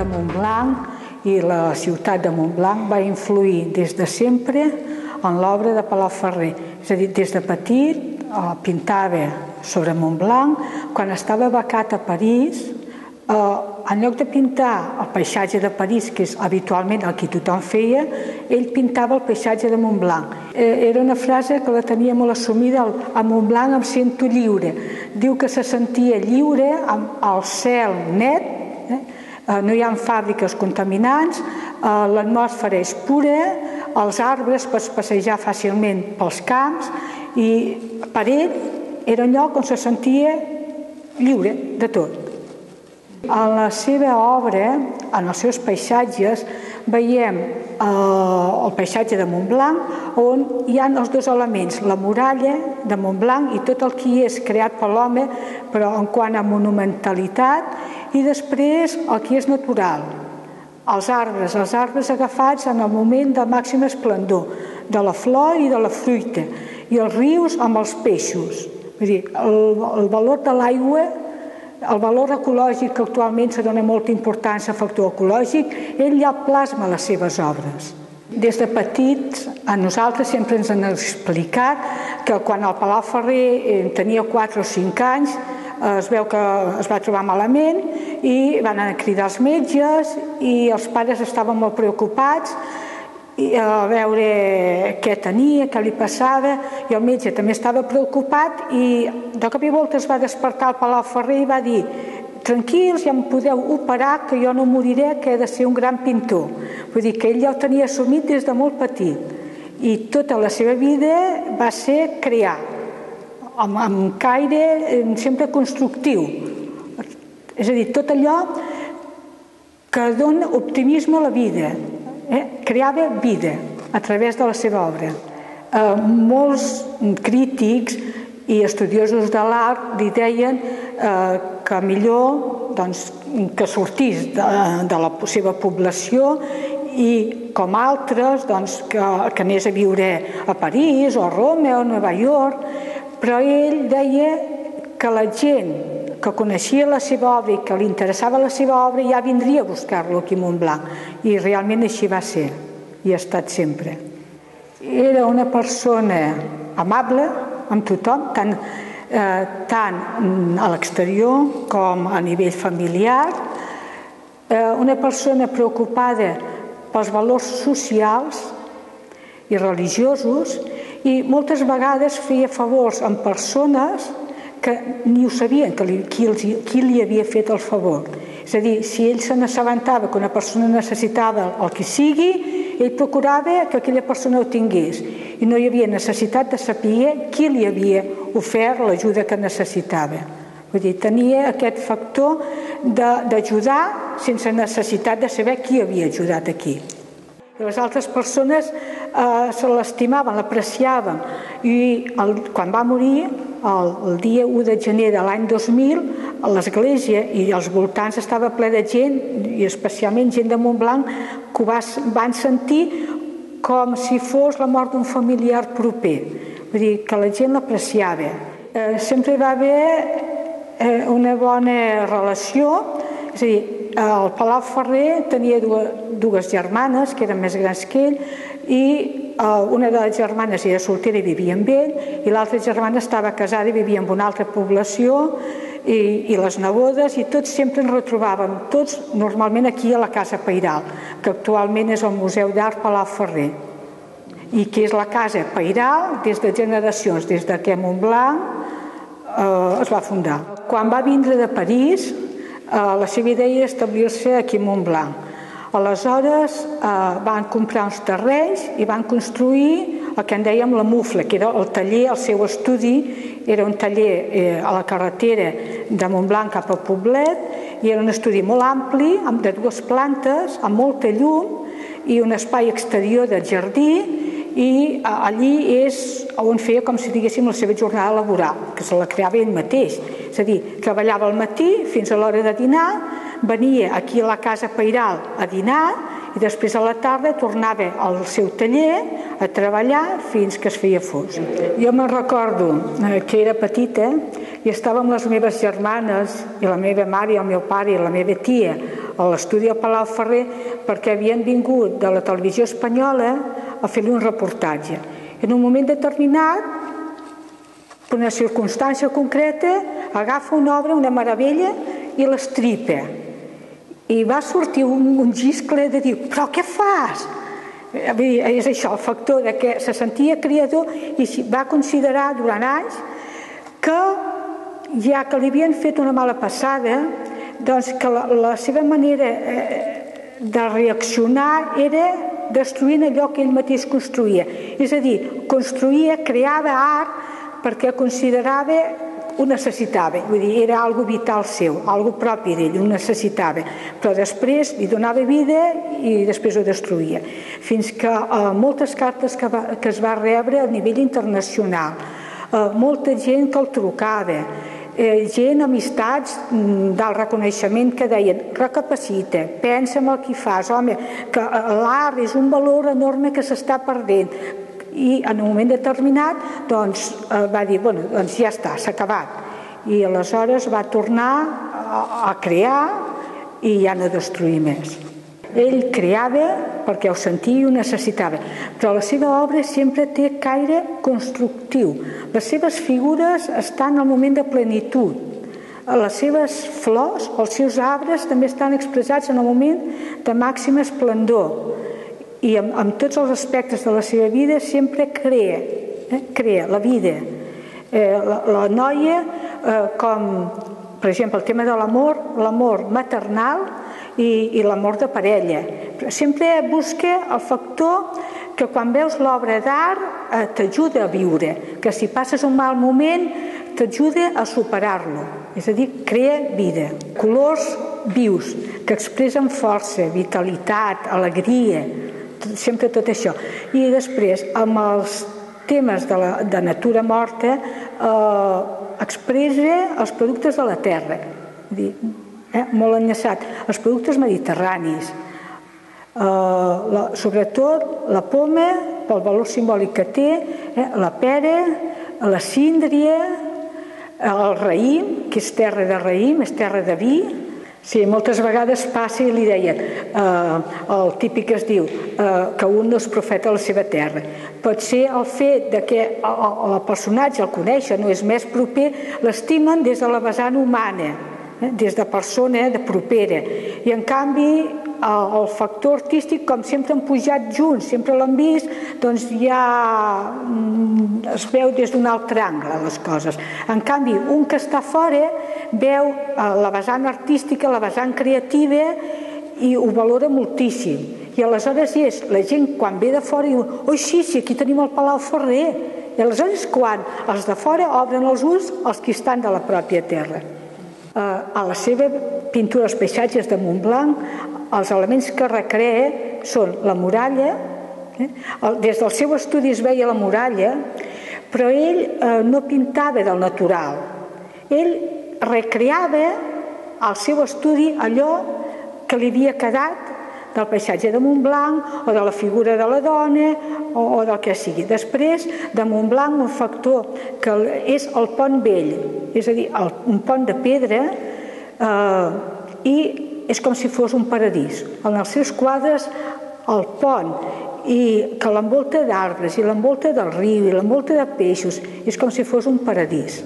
De Montblanc i la ciutat de Montblanc va influir des de sempre en l'obra de Palau Ferrer. És a dir, des de petit eh, pintava sobre Montblanc. Quan estava vacat a París, eh, en lloc de pintar el paisatge de París, que és habitualment el que tothom feia, ell pintava el paisatge de Montblanc. Eh, era una frase que la tenia molt assumida, a Montblanc em sento lliure. Diu que se sentia lliure amb el cel net, eh? Eh, no hi ha fàbriques contaminants, eh, l'atmosfera és pura, els arbres pots passejar fàcilment pels camps i per ell era un lloc on se sentia lliure de tot. En la seva obra, en els seus paisatges, veiem eh, el paisatge de Montblanc on hi ha els dos elements, la muralla de Montblanc i tot el que és creat per l'home, però en quant a monumentalitat, i després el que és natural, els arbres, els arbres agafats en el moment de màxim esplendor, de la flor i de la fruita, i els rius amb els peixos. Vull dir, el, el valor de l'aigua, el valor ecològic que actualment se dona molta importància al factor ecològic, ell ja plasma les seves obres. Des de petits, a nosaltres sempre ens han explicat que quan el Palau Ferrer eh, tenia 4 o 5 anys, es veu que es va trobar malament i van anar a cridar els metges i els pares estaven molt preocupats a veure què tenia, què li passava i el metge també estava preocupat i de cop i volta es va despertar al Palau Ferrer i va dir tranquils, ja em podeu operar que jo no moriré, que he de ser un gran pintor vull dir que ell ja ho tenia assumit des de molt petit i tota la seva vida va ser crear amb, amb caire eh, sempre constructiu. És a dir, tot allò que dona optimisme a la vida. Eh? Creava vida a través de la seva obra. Eh, molts crítics i estudiosos de l'art li deien eh, que millor doncs, que sortís de, de la seva població i com altres doncs, que, que anés a viure a París o a Roma o a Nova York però ell deia que la gent que coneixia la seva obra i que li interessava la seva obra ja vindria a buscar-lo aquí a Montblanc i realment així va ser i ha estat sempre era una persona amable amb tothom tant, eh, tant a l'exterior com a nivell familiar eh, una persona preocupada pels valors socials i religiosos i moltes vegades feia favors amb persones que ni ho sabien que li, qui, els, qui li havia fet el favor. És a dir, si ell se n'assabentava que una persona necessitava el que sigui, ell procurava que aquella persona ho tingués i no hi havia necessitat de saber qui li havia ofert l'ajuda que necessitava. Vull dir, tenia aquest factor d'ajudar sense necessitat de saber qui havia ajudat aquí. I les altres persones eh, se l'estimaven, l'apreciaven. I el, quan va morir, el, el dia 1 de gener de l'any 2000, l'església i els voltants estava ple de gent, i especialment gent de Montblanc, que ho van sentir com si fos la mort d'un familiar proper. Vull dir, que la gent l'apreciava. Eh, sempre va haver eh, una bona relació, és a dir, el Palau Ferrer tenia dues, dues germanes que eren més grans que ell i uh, una de les germanes era soltera i vivia amb ell i l'altra germana estava casada i vivia en una altra població i, i les nebodes i tots sempre ens retrobàvem tots normalment aquí a la Casa Pairal que actualment és el Museu d'Art Palau Ferrer i que és la casa Pairal des de generacions, des de que Montblanc eh, es va fundar. Quan va vindre de París, eh, la seva idea era establir-se aquí a Montblanc Aleshores eh, van comprar uns terrenys i van construir el que en dèiem la mufla, que era el taller, el seu estudi, era un taller eh, a la carretera de Montblanc cap a Poblet i era un estudi molt ampli, amb de dues plantes, amb molta llum i un espai exterior de jardí i allí és on feia com si diguéssim la seva jornada laboral, que se la creava ell mateix. És a dir, treballava al matí fins a l'hora de dinar, venia aquí a la casa Pairal a dinar i després a la tarda tornava al seu taller a treballar fins que es feia fos. Jo me'n recordo eh, que era petita i estava amb les meves germanes i la meva mare i el meu pare i la meva tia a l'estudi al Palau Ferrer perquè havien vingut de la televisió espanyola a fer-li un reportatge. En un moment determinat, per una circumstància concreta, agafa una obra, una meravella, i l'estripa. I va sortir un, un giscle de dir, però què fas? És això, el factor de que se sentia creador i va considerar durant anys que ja que li havien fet una mala passada, doncs que la, la seva manera eh, de reaccionar era destruint allò que ell mateix construïa. És a dir, construïa, creava art perquè considerava ho necessitava, vull dir, era algo vital seu, algo propi d'ell, ho necessitava, però després li donava vida i després ho destruïa. Fins que eh, moltes cartes que, va, que es va rebre a nivell internacional, eh, molta gent que el trucava, eh, gent, amistats mm, del reconeixement que deien recapacita, pensa en el que fas, home, que eh, l'art és un valor enorme que s'està perdent, i en un moment determinat doncs, eh, va dir, bueno, doncs ja està, s'ha acabat. I aleshores va tornar a, crear i ja no destruir més. Ell creava perquè ho sentia i ho necessitava, però la seva obra sempre té caire constructiu. Les seves figures estan al moment de plenitud. Les seves flors, els seus arbres també estan expressats en el moment de màxim esplendor. I amb, amb tots els aspectes de la seva vida sempre crea, eh? crea la vida. Eh, la, la noia, eh, com per exemple el tema de l'amor, l'amor maternal, i, i l'amor de parella. Sempre busca el factor que quan veus l'obra d'art eh, t'ajuda a viure, que si passes un mal moment t'ajuda a superar-lo, és a dir, crea vida. Colors vius, que expressen força, vitalitat, alegria, sempre tot això. I després, amb els temes de, la, de natura morta, eh, expressa els productes de la terra. Dir, eh, molt enllaçat, els productes mediterranis, eh, la, sobretot la poma, pel valor simbòlic que té, eh, la pera, la síndria, el raïm, que és terra de raïm, és terra de vi, Sí, moltes vegades passa i li deien, eh, el típic es diu, eh, que un no és profeta a la seva terra. Pot ser el fet de que el, el personatge el coneixen o és més proper, l'estimen des de la vessant humana, eh, des de persona, de propera. I en canvi el, el factor artístic, com sempre han pujat junts, sempre l'han vist, doncs ja mm, es veu des d'un altre angle les coses. En canvi, un que està fora veu eh, la vessant artística, la vessant creativa i ho valora moltíssim. I aleshores és la gent quan ve de fora diu, oi sí, sí, aquí tenim el Palau Ferrer. I aleshores quan els de fora obren els ulls els que estan de la pròpia terra. Eh, a la seva pintura als paisatges de Montblanc, els elements que recrea són la muralla, eh? des del seu estudi es veia la muralla, però ell eh, no pintava del natural. Ell recreava al seu estudi allò que li havia quedat del paisatge de Montblanc o de la figura de la dona o, o del que sigui. Després, de Montblanc, un factor que és el pont vell, és a dir, el, un pont de pedra eh, i és com si fos un paradís. En els seus quadres, el pont i que l'envolta d'arbres i l'envolta del riu i l'envolta de peixos és com si fos un paradís.